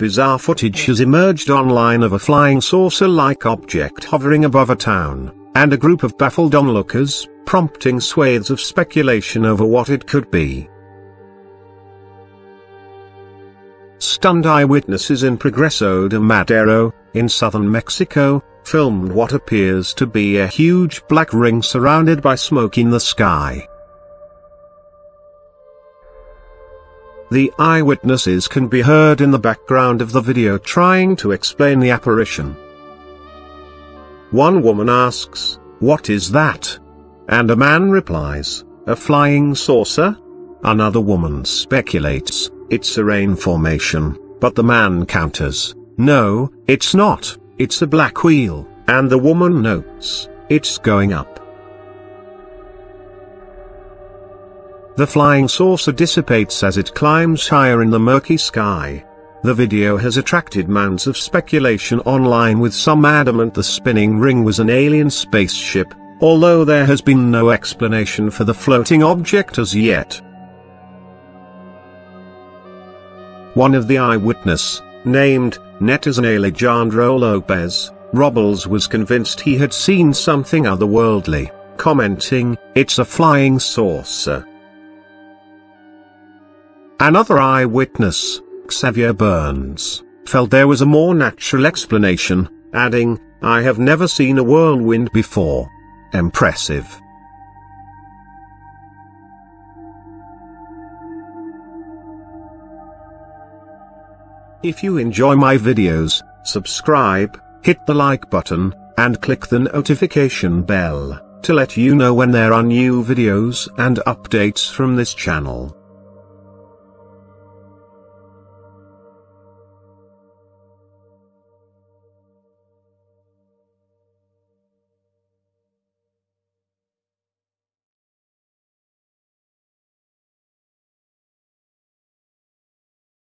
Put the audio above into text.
bizarre footage has emerged online of a flying saucer-like object hovering above a town, and a group of baffled onlookers, prompting swathes of speculation over what it could be. Stunned eyewitnesses in Progreso de Madero, in southern Mexico, filmed what appears to be a huge black ring surrounded by smoke in the sky. The eyewitnesses can be heard in the background of the video trying to explain the apparition. One woman asks, what is that? And a man replies, a flying saucer? Another woman speculates, it's a rain formation, but the man counters, no, it's not, it's a black wheel, and the woman notes, it's going up. The flying saucer dissipates as it climbs higher in the murky sky. The video has attracted mounds of speculation online with some adamant the spinning ring was an alien spaceship, although there has been no explanation for the floating object as yet. One of the eyewitness, named Netizen Alejandro Lopez, Robles was convinced he had seen something otherworldly, commenting, it's a flying saucer. Another eyewitness, Xavier Burns, felt there was a more natural explanation, adding, I have never seen a whirlwind before. Impressive. If you enjoy my videos, subscribe, hit the like button, and click the notification bell, to let you know when there are new videos and updates from this channel.